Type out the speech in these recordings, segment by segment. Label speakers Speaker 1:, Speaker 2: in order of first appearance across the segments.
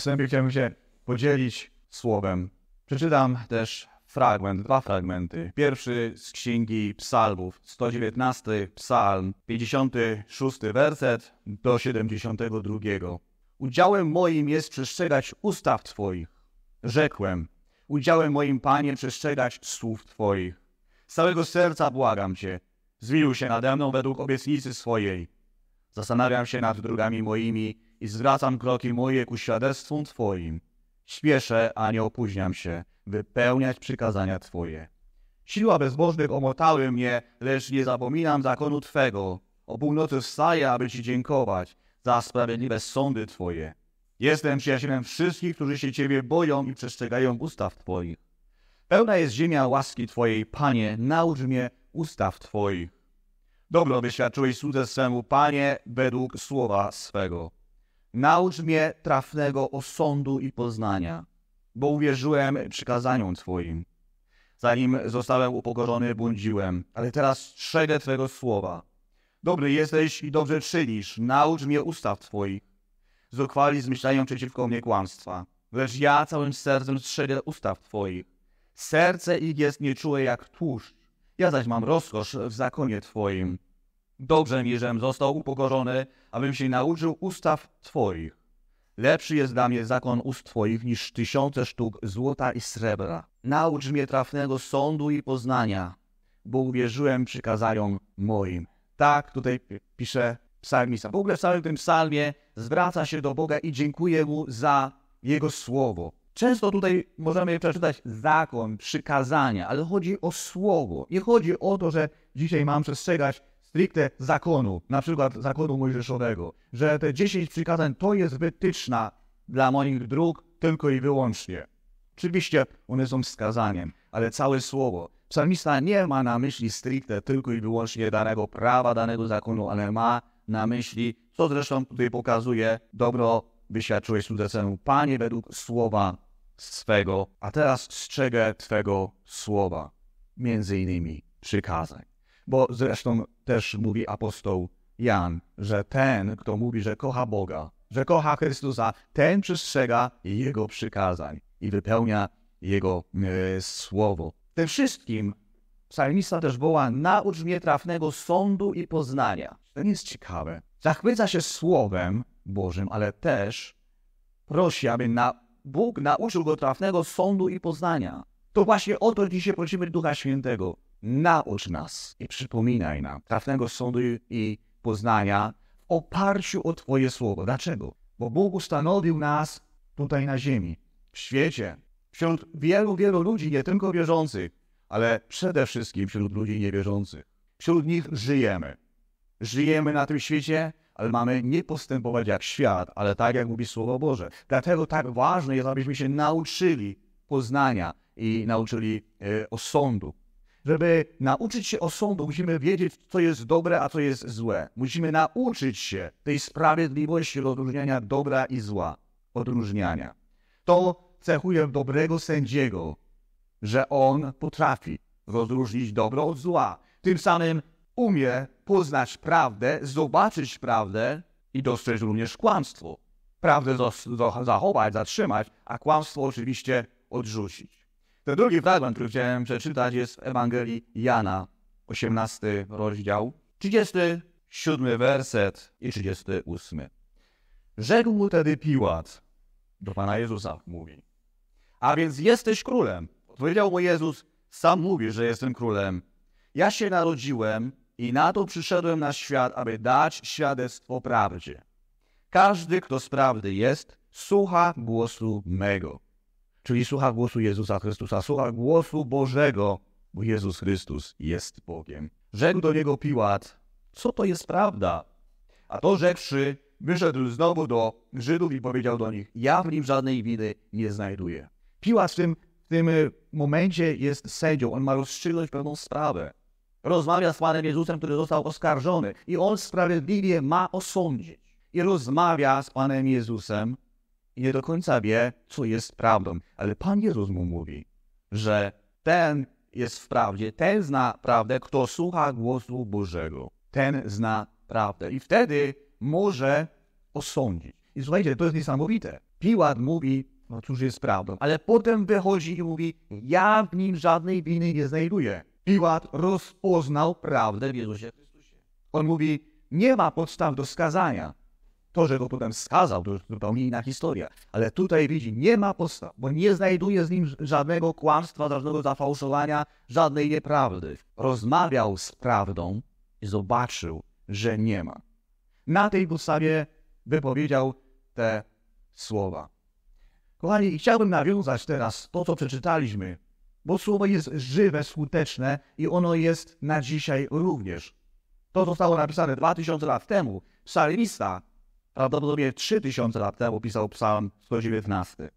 Speaker 1: Następnie chciałbym się podzielić słowem. Przeczytam też fragment, dwa fragmenty. Pierwszy z Księgi Psalmów, 119 psalm, 56 werset do 72. Udziałem moim jest przestrzegać ustaw Twoich. Rzekłem, udziałem moim Panie przestrzegać słów Twoich. Z całego serca błagam Cię, zmiłuj się nade mną według obietnicy swojej. Zastanawiam się nad drogami moimi i zwracam kroki moje ku świadectwom Twoim. Śpieszę, a nie opóźniam się, wypełniać przykazania Twoje. Siła bezbożnych omotały mnie, lecz nie zapominam zakonu Twego. O północy wstaję, aby Ci dziękować za sprawiedliwe sądy Twoje. Jestem przyjacielem wszystkich, którzy się Ciebie boją i przestrzegają ustaw Twoich. Pełna jest ziemia łaski Twojej, Panie, naucz mnie ustaw Twoich. Dobro wyświadczyłeś słudze swemu, Panie, według słowa swego. Naucz mnie trafnego osądu i poznania, bo uwierzyłem przykazaniom Twoim. Zanim zostałem upokorzony, błądziłem, ale teraz strzegę Twego słowa. Dobry jesteś i dobrze czynisz, naucz mnie ustaw Twoich. Zuchwali zmyślają przeciwko mnie kłamstwa, lecz ja całym sercem strzegę ustaw Twoich. Serce ich jest nieczułe jak tłuszcz, ja zaś mam rozkosz w zakonie Twoim. Dobrze mi, żem został upokorzony, abym się nauczył ustaw Twoich. Lepszy jest dla mnie zakon ust Twoich niż tysiące sztuk złota i srebra. Naucz mnie trafnego sądu i poznania, bo uwierzyłem przykazaniom moim. Tak tutaj pisze psalmista. W ogóle w całym tym psalmie zwraca się do Boga i dziękuję Mu za Jego słowo. Często tutaj możemy przeczytać zakon, przykazania, ale chodzi o słowo. Nie chodzi o to, że dzisiaj mam przestrzegać stricte zakonu, na przykład zakonu mojżeszowego, że te 10 przykazań to jest wytyczna dla moich dróg tylko i wyłącznie. Oczywiście one są wskazaniem, ale całe słowo. Psalmista nie ma na myśli stricte tylko i wyłącznie danego prawa, danego zakonu, ale ma na myśli, co zresztą tutaj pokazuje, dobro wyświadczyłeś cudzeснemu Panie według słowa swego, a teraz strzegę Twego słowa, między innymi przykazań. Bo zresztą też mówi apostoł Jan, że ten, kto mówi, że kocha Boga, że kocha Chrystusa, ten przestrzega Jego przykazań i wypełnia Jego e, słowo. Tym wszystkim psalmista też woła, naucz mnie trafnego sądu i poznania. To jest ciekawe. Zachwyca się słowem Bożym, ale też prosi, aby na, Bóg nauczył go trafnego sądu i poznania. To właśnie o to dzisiaj prosimy Ducha Świętego. Naucz nas i przypominaj nam trafnego sądu i poznania w oparciu o Twoje słowo. Dlaczego? Bo Bóg ustanowił nas tutaj na ziemi, w świecie, wśród wielu, wielu ludzi, nie tylko wierzących, ale przede wszystkim wśród ludzi niewierzących. Wśród nich żyjemy. Żyjemy na tym świecie, ale mamy nie postępować jak świat, ale tak jak mówi Słowo Boże. Dlatego tak ważne jest, abyśmy się nauczyli poznania i nauczyli e, osądu. Żeby nauczyć się osądu, musimy wiedzieć, co jest dobre, a co jest złe. Musimy nauczyć się tej sprawiedliwości rozróżniania dobra i zła. Odróżniania. To cechuje dobrego sędziego, że on potrafi rozróżnić dobro od zła. Tym samym umie poznać prawdę, zobaczyć prawdę i dostrzec również kłamstwo. Prawdę zachować, zatrzymać, a kłamstwo oczywiście odrzucić. Ten drugi fragment, który chciałem przeczytać, jest w Ewangelii Jana, 18 rozdział, 37 werset i 38. Rzekł mu tedy Piłat, do Pana Jezusa mówi, a więc jesteś królem. Odpowiedział mu Jezus, sam mówi, że jestem królem. Ja się narodziłem i na to przyszedłem na świat, aby dać świadectwo prawdzie. Każdy, kto z prawdy jest, słucha głosu mego. Czyli słucha głosu Jezusa Chrystusa, słucha głosu Bożego, bo Jezus Chrystus jest Bogiem. Rzekł do niego Piłat, co to jest prawda? A to rzekłszy, wyszedł znowu do Żydów i powiedział do nich, ja w nim żadnej winy nie znajduję. Piłat w tym, w tym momencie jest sędzią, on ma rozstrzygnąć pewną sprawę rozmawia z Panem Jezusem, który został oskarżony i on sprawiedliwie ma osądzić. I rozmawia z Panem Jezusem nie do końca wie, co jest prawdą. Ale Pan Jezus mu mówi, że ten jest w prawdzie, ten zna prawdę, kto słucha głosu Bożego. Ten zna prawdę i wtedy może osądzić. I słuchajcie, to jest niesamowite. Piłat mówi, no cóż jest prawdą, ale potem wychodzi i mówi, ja w nim żadnej winy nie znajduję. Piłat rozpoznał prawdę w Jezusie Chrystusie. On mówi, nie ma podstaw do skazania. To, że go potem skazał, to już zupełnie inna historia. Ale tutaj widzi, nie ma podstaw, bo nie znajduje z nim żadnego kłamstwa, żadnego zafałszowania, żadnej nieprawdy. Rozmawiał z prawdą i zobaczył, że nie ma. Na tej podstawie wypowiedział te słowa. Kochani, chciałbym nawiązać teraz to, co przeczytaliśmy, bo słowo jest żywe, skuteczne i ono jest na dzisiaj również. To zostało napisane 2000 lat temu. Psalmista prawdopodobnie 3000 lat temu pisał psalm 119.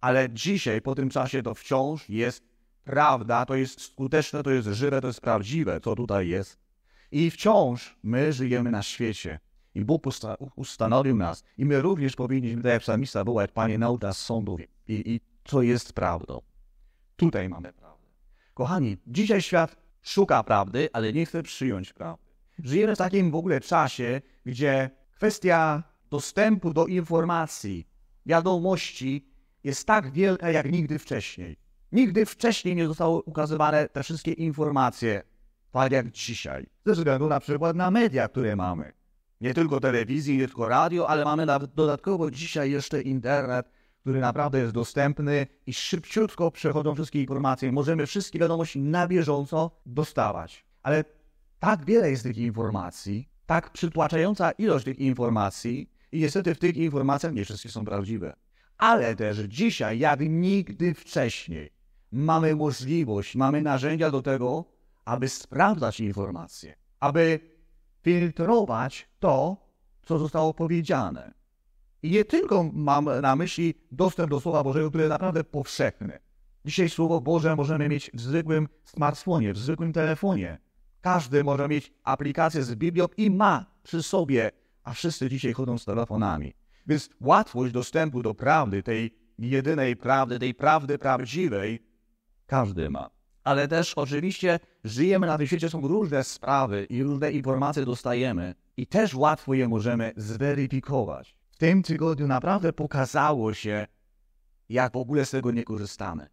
Speaker 1: Ale dzisiaj, po tym czasie, to wciąż jest prawda, to jest skuteczne, to jest żywe, to jest prawdziwe, co tutaj jest. I wciąż my żyjemy na świecie. I Bóg ustanowił nas. I my również powinniśmy, tak jak psalmista, wołać, Panie, naucz nas sądów. I, I co jest prawdą. Tutaj mamy prawdę. Kochani, dzisiaj świat szuka prawdy, ale nie chce przyjąć prawdy. Żyjemy w takim w ogóle czasie, gdzie kwestia dostępu do informacji, wiadomości jest tak wielka jak nigdy wcześniej. Nigdy wcześniej nie zostały ukazywane te wszystkie informacje, tak jak dzisiaj. Ze względu na przykład na media, które mamy. Nie tylko telewizji, nie tylko radio, ale mamy nawet dodatkowo dzisiaj jeszcze internet, który naprawdę jest dostępny i szybciutko przechodzą wszystkie informacje. Możemy wszystkie wiadomości na bieżąco dostawać. Ale tak wiele jest tych informacji, tak przytłaczająca ilość tych informacji i niestety w tych informacjach nie wszystkie są prawdziwe. Ale też dzisiaj, jak nigdy wcześniej, mamy możliwość, mamy narzędzia do tego, aby sprawdzać informacje, aby filtrować to, co zostało powiedziane. I nie tylko mam na myśli dostęp do Słowa Bożego, które jest naprawdę powszechne. Dzisiaj Słowo Boże możemy mieć w zwykłym smartfonie, w zwykłym telefonie. Każdy może mieć aplikację z Biblią i ma przy sobie, a wszyscy dzisiaj chodzą z telefonami. Więc łatwość dostępu do prawdy, tej jedynej prawdy, tej prawdy prawdziwej, każdy ma. Ale też oczywiście żyjemy na tym świecie, są różne sprawy i różne informacje dostajemy i też łatwo je możemy zweryfikować. W tym tygodniu naprawdę pokazało się, jak w ogóle z tego nie korzystamy.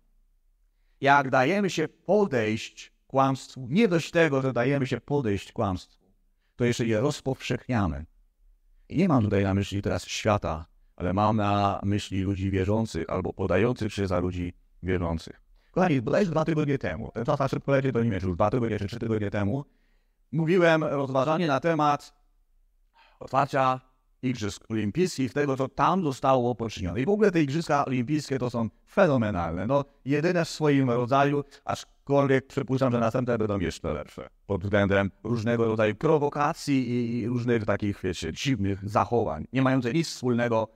Speaker 1: Jak dajemy się podejść kłamstwu, nie dość tego, że dajemy się podejść kłamstwu, to jeszcze je rozpowszechniamy. I nie mam tutaj na myśli teraz świata, ale mam na myśli ludzi wierzących albo podających się za ludzi wierzących. Kochani, bodajże dwa tygodnie temu, ten czas szybko leci, to nie wiem, czy już dwa tygodnie, czy trzy tygodnie temu, mówiłem rozważanie na temat otwarcia Igrzysk Olimpijskich, tego, co tam zostało poczynione. I w ogóle te Igrzyska Olimpijskie to są fenomenalne. No, jedyne w swoim rodzaju, aczkolwiek przypuszczam, że następne będą jeszcze lepsze. Pod względem różnego rodzaju prowokacji i różnych takich, wiecie, dziwnych zachowań, nie mających nic wspólnego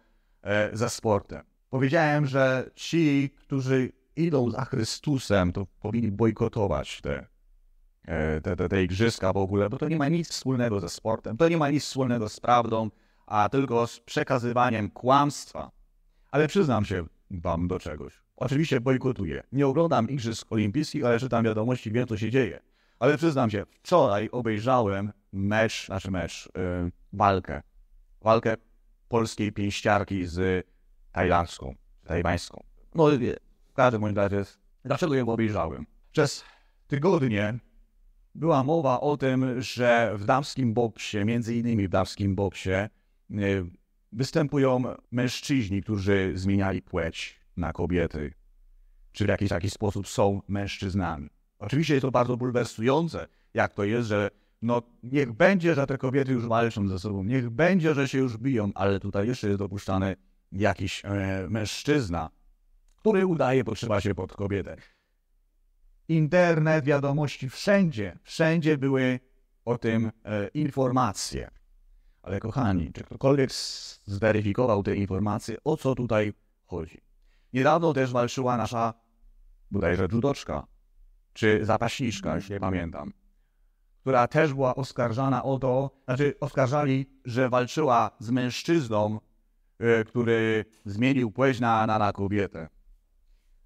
Speaker 1: e, ze sportem. Powiedziałem, że ci, którzy idą za Chrystusem, to powinni bojkotować te, e, te, te, te igrzyska w ogóle, bo to nie ma nic wspólnego ze sportem, to nie ma nic wspólnego z prawdą, a tylko z przekazywaniem kłamstwa. Ale przyznam się wam do czegoś. Oczywiście bojkotuję. Nie oglądam Igrzysk Olimpijskich, ale czytam wiadomości, wiem co się dzieje. Ale przyznam się, wczoraj obejrzałem mecz, znaczy mecz, yy, walkę. Walkę polskiej pięściarki z tajlandzką, tajwańską. No w każdym razie, dlaczego ją obejrzałem? Przez tygodnie była mowa o tym, że w damskim boksie, między innymi w damskim boksie, E, występują mężczyźni, którzy zmieniali płeć na kobiety, czy w jakiś taki sposób są mężczyznami. Oczywiście jest to bardzo bulwersujące, jak to jest, że no niech będzie, że te kobiety już walczą ze sobą, niech będzie, że się już biją, ale tutaj jeszcze jest dopuszczany jakiś e, mężczyzna, który udaje podszywa się pod kobietę. Internet, wiadomości, wszędzie, wszędzie były o tym e, informacje. Ale kochani, czy ktokolwiek zweryfikował te informacje, o co tutaj chodzi? Niedawno też walczyła nasza bodajże judoczka, czy zapaśniczka, już nie pamiętam, która też była oskarżana o to, znaczy oskarżali, że walczyła z mężczyzną, y, który zmienił płeć na, na, na kobietę.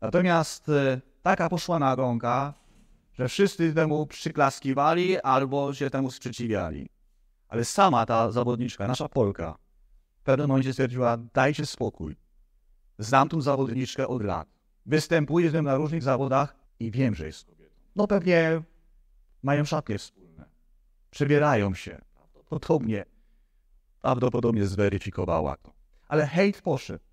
Speaker 1: Natomiast y, taka poszła nagonka, że wszyscy temu przyklaskiwali albo się temu sprzeciwiali. Ale sama ta zawodniczka, nasza Polka, w pewnym momencie stwierdziła, dajcie spokój. Znam tą zawodniczkę od lat. Występuję z nią na różnych zawodach i wiem, że jest kobietą. No pewnie mają szatnie wspólne. Przebierają się. Prawdopodobnie, prawdopodobnie zweryfikowała to. Ale hejt poszedł.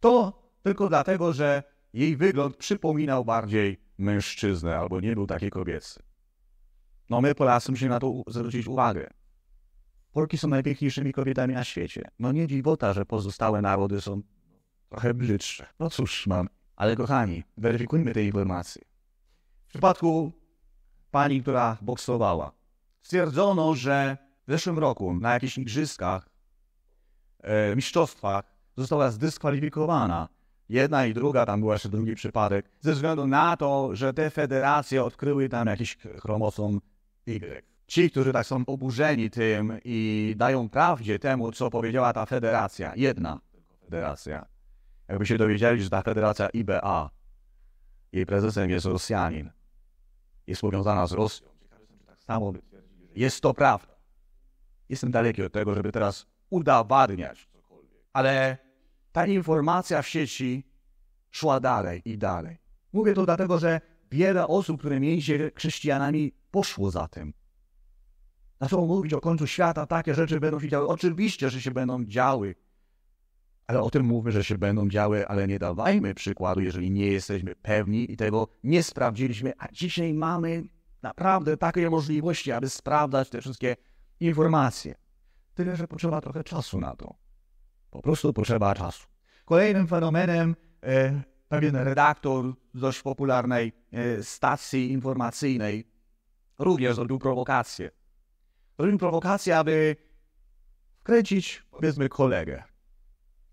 Speaker 1: To tylko dlatego, że jej wygląd przypominał bardziej mężczyznę albo nie był taki kobiecy. No my Polacy musimy na to zwrócić uwagę. Polki są najpiękniejszymi kobietami na świecie. No nie dziwota, że pozostałe narody są trochę brzydsze. No cóż mam. Ale kochani, weryfikujmy te informacje. W przypadku pani, która boksowała, stwierdzono, że w zeszłym roku na jakichś igrzyskach, e, mistrzostwach została zdyskwalifikowana. Jedna i druga, tam był jeszcze drugi przypadek, ze względu na to, że te federacje odkryły tam jakiś chromosom Y. Ci, którzy tak są oburzeni tym i dają prawdzie temu, co powiedziała ta federacja, jedna federacja, jakby się dowiedzieli, że ta federacja IBA, jej prezesem jest Rosjanin, jest powiązana z Rosją. tak samo Jest to prawda. Jestem daleki od tego, żeby teraz udowadniać. Ale ta informacja w sieci szła dalej i dalej. Mówię to dlatego, że wiele osób, które mieli się chrześcijanami, poszło za tym. Zaczęło mówić o końcu świata, takie rzeczy będą się działy. Oczywiście, że się będą działy. Ale o tym mówmy, że się będą działy, ale nie dawajmy przykładu, jeżeli nie jesteśmy pewni i tego nie sprawdziliśmy, a dzisiaj mamy naprawdę takie możliwości, aby sprawdzać te wszystkie informacje. Tyle, że potrzeba trochę czasu na to. Po prostu potrzeba czasu. Kolejnym fenomenem e, pewien redaktor dość popularnej e, stacji informacyjnej również zrobił prowokację. Zrobił prowokację, aby wkręcić, powiedzmy, kolegę.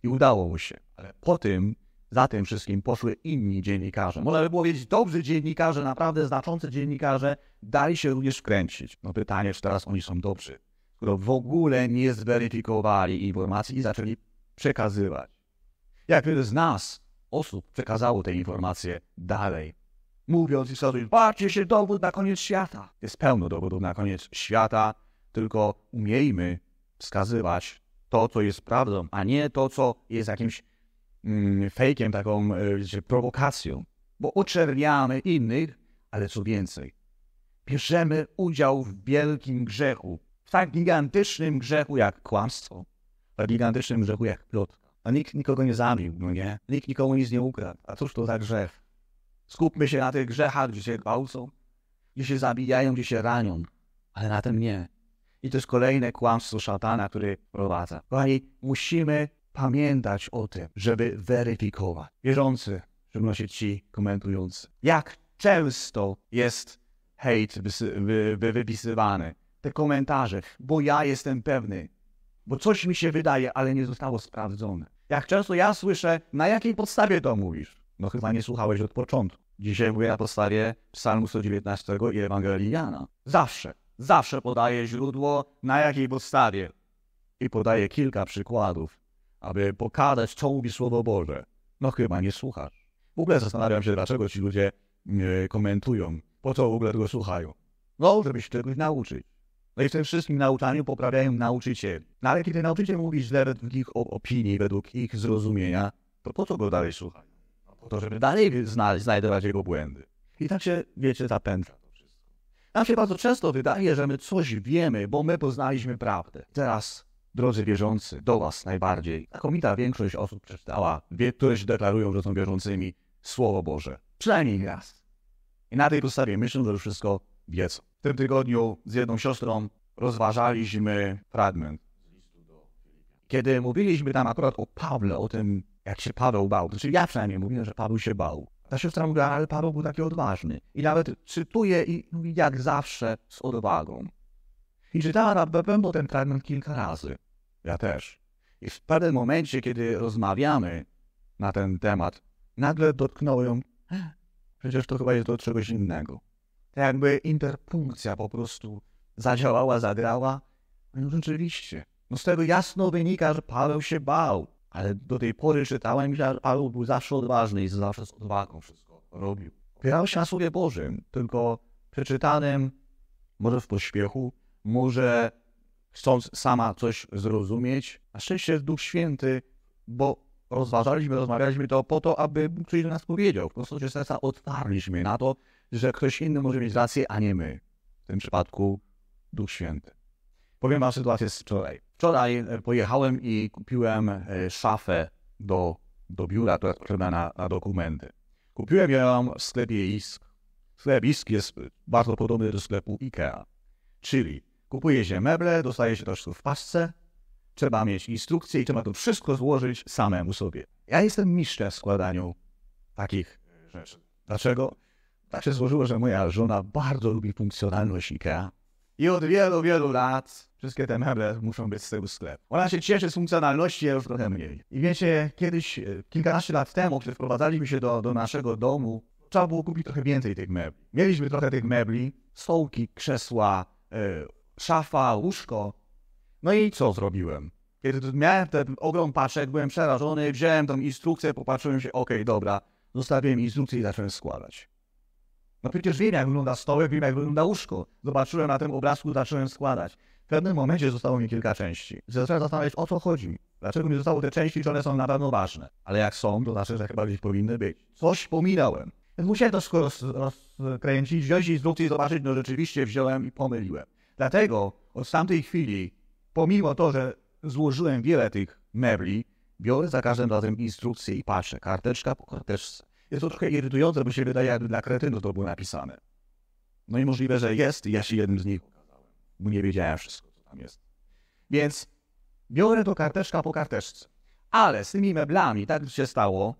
Speaker 1: I udało mu się. Ale po tym, za tym wszystkim poszły inni dziennikarze. Można by powiedzieć, dobrzy dziennikarze, naprawdę znaczący dziennikarze, dali się również wkręcić. No pytanie, czy teraz oni są dobrzy, skoro w ogóle nie zweryfikowali informacji i zaczęli przekazywać. Jak wiele z nas, osób, przekazało te informacje dalej. Mówiąc i sobie, patrzcie się, dowód na koniec świata. Jest pełno dowodów na koniec świata, tylko umiejmy wskazywać to, co jest prawdą, a nie to, co jest jakimś mm, fejkiem, taką e, prowokacją. Bo oczerniamy innych, ale co więcej, bierzemy udział w wielkim grzechu, w tak gigantycznym grzechu jak kłamstwo, w tak gigantycznym grzechu jak plotka. A nikt nikogo nie zabił, no nie? Nikt nikomu nic nie ukradł. A cóż to za grzech? Skupmy się na tych grzechach, gdzie się gwałcą, gdzie się zabijają, gdzie się ranią, ale na tym nie. I to jest kolejne kłamstwo szatana, który prowadza. Kochani, musimy pamiętać o tym, żeby weryfikować. Wierzący, w szczególności ci komentujący. Jak często jest hejt wy, wy, wypisywany, te komentarze, bo ja jestem pewny, bo coś mi się wydaje, ale nie zostało sprawdzone. Jak często ja słyszę, na jakiej podstawie to mówisz? No chyba nie słuchałeś od początku. Dzisiaj mówię na podstawie Psalmu 119 i Ewangelii Jana. Zawsze. Zawsze podaję źródło, na jakiej podstawie. I podaję kilka przykładów, aby pokazać, co mówi Słowo Boże. No chyba nie słuchasz. W ogóle zastanawiam się, dlaczego ci ludzie komentują. Po co w ogóle tego słuchają? No, żeby się czegoś nauczyć. No i w tym wszystkim nauczaniu poprawiają nauczycieli. No ale kiedy nauczyciel mówi źle według ich opinii, według ich zrozumienia, to po co go dalej słuchać? No po to, żeby dalej znajdować jego błędy. I tak się, wiecie, zapętla. Nam się bardzo często wydaje, że my coś wiemy, bo my poznaliśmy prawdę. Teraz, drodzy wierzący, do Was najbardziej, znakomita większość osób przeczytała, wie, które się deklarują, że są wierzącymi, Słowo Boże. Przynajmniej raz. I na tej podstawie myślę, że już wszystko wiedzą. W tym tygodniu z jedną siostrą rozważaliśmy fragment kiedy mówiliśmy tam akurat o Pawle, o tym, jak się Paweł bał, znaczy ja przynajmniej mówiłem, że Paweł się bał. Ta siostra mówiła, ale Paweł był taki odważny. I nawet cytuje i mówi jak zawsze z odwagą. I czytała na pewno ten fragment kilka razy. Ja też. I w pewnym momencie, kiedy rozmawiamy na ten temat, nagle dotknęło ją, przecież to chyba jest do czegoś innego. Tak jakby interpunkcja po prostu zadziałała, zagrała. No rzeczywiście. No z tego jasno wynika, że Paweł się bał. Ale do tej pory czytałem, że Paweł był zawsze odważny i zawsze z odwagą wszystko robił. Opierał się na Słowie Bożym, tylko przeczytanym, może w pośpiechu, może chcąc sama coś zrozumieć. Na szczęście Duch Święty, bo rozważaliśmy, rozmawialiśmy to po to, aby ktoś do nas powiedział. Po prostu serca otwarliśmy na to, że ktoś inny może mieć rację, a nie my. W tym przypadku Duch Święty. Powiem wam sytuację z wczoraj. Wczoraj e, pojechałem i kupiłem e, szafę do, do biura, która jest potrzebna na, na dokumenty. Kupiłem ją w sklepie ISK. Sklep ISK jest bardzo podobny do sklepu IKEA. Czyli kupuje się meble, dostaje się to w paczce, trzeba mieć instrukcję i trzeba to wszystko złożyć samemu sobie. Ja jestem mistrzem w składaniu takich rzeczy. Dlaczego? Tak się złożyło, że moja żona bardzo lubi funkcjonalność IKEA i od wielu, wielu lat wszystkie te meble muszą być z tego sklepu. Ona się cieszy z funkcjonalności, ja już trochę mniej. I wiecie, kiedyś, e, kilkanaście lat temu, kiedy wprowadzaliśmy się do, do naszego domu, trzeba było kupić trochę więcej tych mebli. Mieliśmy trochę tych mebli, stołki, krzesła, yy, szafa, łóżko. No i co zrobiłem? Kiedy miałem ten ogrom paczek, byłem przerażony, wziąłem tą instrukcję, popatrzyłem się, okej, okay, dobra, zostawiłem instrukcję i zacząłem składać. No przecież wiem, jak wygląda stołek, wiem, jak wygląda łóżko. Zobaczyłem na tym obrazku, zacząłem składać. W pewnym momencie zostało mi kilka części. Zacząłem zastanawiać, o co chodzi. Dlaczego mi zostały te części, że one są na pewno ważne. Ale jak są, to znaczy, że chyba gdzieś powinny być. Coś pominąłem. Więc musiałem to roz, rozkręcić, wziąć instrukcję i zobaczyć, no rzeczywiście wziąłem i pomyliłem. Dlatego od tamtej chwili, pomimo to, że złożyłem wiele tych mebli, biorę za każdym razem instrukcję i patrzę, karteczka po karteczce. Jest to trochę irytujące, bo się wydaje, jakby dla kretynu to było napisane. No i możliwe, że jest, ja się jednym z nich okazałem, bo nie wiedziałem wszystko, co tam jest. Więc biorę to karteczka po karteczce. Ale z tymi meblami tak się stało,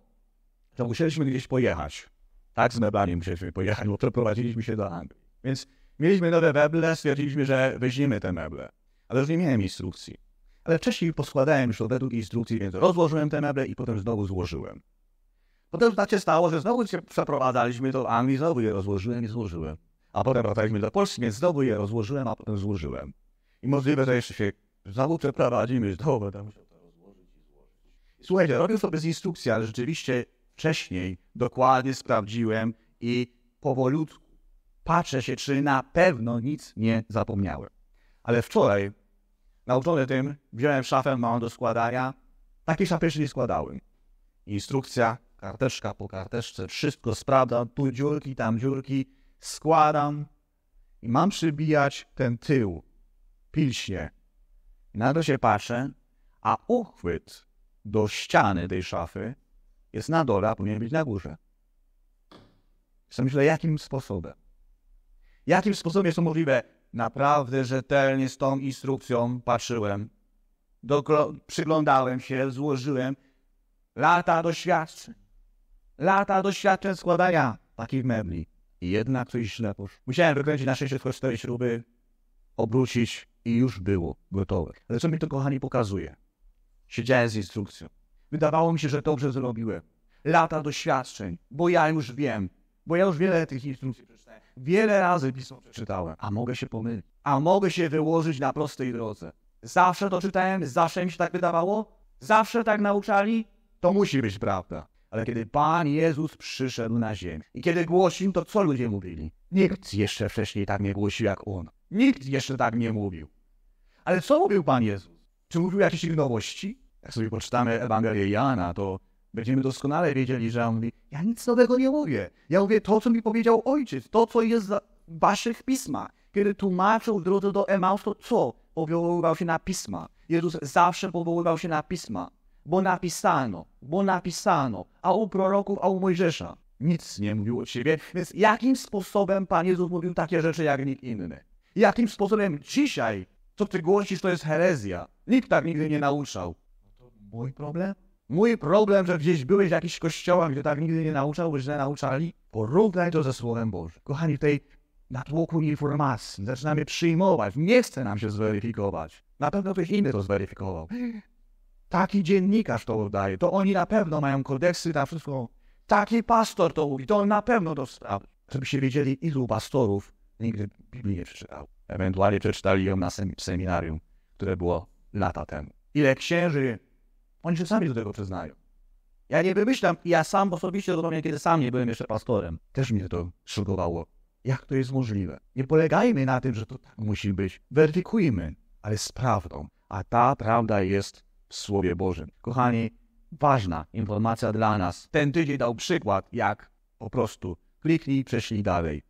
Speaker 1: że musieliśmy gdzieś pojechać. Tak, z meblami musieliśmy pojechać, bo przeprowadziliśmy się do Anglii. Więc mieliśmy nowe meble, stwierdziliśmy, że weźmiemy te meble. Ale już nie miałem instrukcji. Ale wcześniej poskładałem już to według instrukcji, więc rozłożyłem te meble i potem znowu złożyłem. Potem tak się stało, że znowu się przeprowadzaliśmy do Anglii, znowu je rozłożyłem i złożyłem. A potem wracaliśmy do Polski, więc znowu je rozłożyłem, a potem złożyłem. I możliwe, że jeszcze się znowu przeprowadzimy, znowu będę musiał to rozłożyć i złożyć. Słuchajcie, robię to bez instrukcji, ale rzeczywiście wcześniej dokładnie sprawdziłem i powolutku patrzę się, czy na pewno nic nie zapomniałem. Ale wczoraj, nauczony tym, wziąłem szafę małą do składania. Takiej szafy jeszcze nie składałem. Instrukcja, karteczka po karteczce, wszystko sprawdzam, tu dziurki, tam dziurki, składam i mam przybijać ten tył, pilśnie. I się patrzę, a uchwyt do ściany tej szafy jest na dole, a powinien być na górze. I myślę, jakim sposobem? Jakim sposobem jest to możliwe? Naprawdę rzetelnie z tą instrukcją patrzyłem, przyglądałem się, złożyłem lata doświadczeń lata doświadczeń składania takich mebli. I jednak coś źle poszło. Musiałem wykręcić na 64 śruby, obrócić i już było gotowe. Ale co mi to, kochani, pokazuje? Siedziałem z instrukcją. Wydawało mi się, że dobrze zrobiłem. Lata doświadczeń, bo ja już wiem, bo ja już wiele tych instrukcji przeczytałem. Wiele razy pismo przeczytałem, a mogę się pomylić, a mogę się wyłożyć na prostej drodze. Zawsze to czytałem, zawsze mi się tak wydawało, zawsze tak nauczali, to musi być prawda. Ale kiedy Pan Jezus przyszedł na ziemię i kiedy głosił, to co ludzie mówili? Nikt jeszcze wcześniej tak nie głosił jak On. Nikt jeszcze tak nie mówił. Ale co mówił Pan Jezus? Czy mówił jakieś nowości? Jak sobie poczytamy Ewangelię Jana, to będziemy doskonale wiedzieli, że on mówi, ja nic nowego nie mówię. Ja mówię to, co mi powiedział Ojciec, to, co jest w waszych pismach. Kiedy tłumaczył drodze do Emaus, to co? Powoływał się na pisma. Jezus zawsze powoływał się na pisma bo napisano, bo napisano, a u proroków, a u Mojżesza nic nie mówił od siebie. Więc jakim sposobem Pan Jezus mówił takie rzeczy jak nikt inny? Jakim sposobem dzisiaj, co ty głosisz, to jest herezja? Nikt tak nigdy nie nauczał. No to mój problem? Mój problem, że gdzieś byłeś w jakichś kościołach, gdzie tak nigdy nie nauczał, źle nauczali? Porównaj to ze Słowem Bożym. Kochani, tej natłoku informacji zaczynamy przyjmować. Nie chce nam się zweryfikować. Na pewno ktoś inny to zweryfikował. Taki dziennikarz to udaje, to oni na pewno mają kodeksy na wszystko. Taki pastor to mówi, to on na pewno to sprawdzi. Żebyście wiedzieli, ilu pastorów nigdy Biblii nie przeczytał. Ewentualnie przeczytali ją na sem seminarium, które było lata temu. Ile księży, oni się sami do tego przyznają. Ja nie wymyślam, ja sam osobiście mnie, kiedy sam nie byłem jeszcze pastorem, też mnie to szokowało. Jak to jest możliwe? Nie polegajmy na tym, że to tak musi być. Weryfikujmy, ale z prawdą. A ta prawda jest w Słowie Bożym. Kochani, ważna informacja dla nas. Ten tydzień dał przykład, jak po prostu kliknij, prześlij dalej.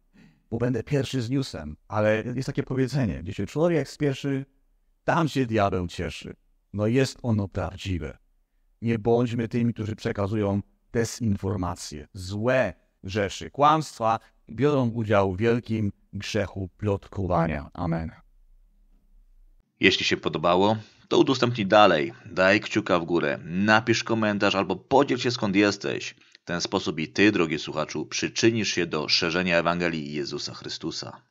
Speaker 1: Bo będę pierwszy z newsem, ale jest takie powiedzenie, gdzie się człowiek spieszy, tam się diabeł cieszy. No jest ono prawdziwe. Nie bądźmy tymi, którzy przekazują dezinformacje, złe rzeczy, kłamstwa, biorą udział w wielkim grzechu plotkowania. Amen.
Speaker 2: Jeśli się podobało, to udostępnij dalej, daj kciuka w górę, napisz komentarz albo podziel się skąd jesteś. W ten sposób i ty, drogi słuchaczu, przyczynisz się do szerzenia Ewangelii Jezusa Chrystusa.